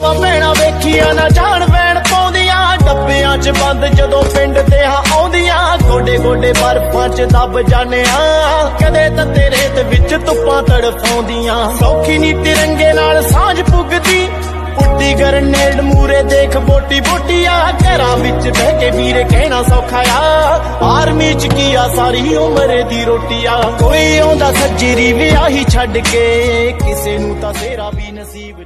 ਉਹ ਭੈਣਾ ਵੇਖੀਆਂ ਨਾ ਜਾਣ ਵੈਣ ਪਾਉਂਦੀਆਂ, ਡੱਬਿਆਂ 'ਚ ਬੰਦ ਜਦੋਂ ਪਿੰਡ ਤੇ ਹਾਂ ਆਉਂਦੀਆਂ, ਗੋਡੇ ਗੋਡੇ ਬਰਫਾਂ 'ਚ ਦੱਬ ਜਾਣਿਆ ਕਦੇ ਤਾਂ ਤੇਰੇ ਤੇ ਵਿੱਚ ਧੁੱਪਾਂ ਤੜਫਾਉਂਦੀਆਂ। ਸੌਖੀ ਨੀ ਤਿਰੰਗੇ ਨਾਲ ਸਾਂਝ ਪੁੱਗਦੀ। ਪੁੱਟੀ ਗਰਨੇਡ ਮੂਰੇ ਦੇਖ ਬੋਟੀ ਬੋਟੀਆ, ਘਰਾਂ ਵਿੱਚ ਬਹਿ ਕੇ ਵੀਰੇ ਕਹਿਣਾ ਸੌਖਾ ਆ। ਆਰਮੀ 'ਚ ਕੀ ਆ, ਸਾਰੀ ਉਮਰ ਦੀ ਰੋਟੀ ਆ ਕੋਈ ਆਉਂਦਾ ਸੱਜਰੀ ਵਿਆਹੀ ਛੱਡ ਕੇ, ਕਿਸੇ ਨੂੰ ਤਾਂ ਤੇਰਾ ਵੀ ਨਸੀਬ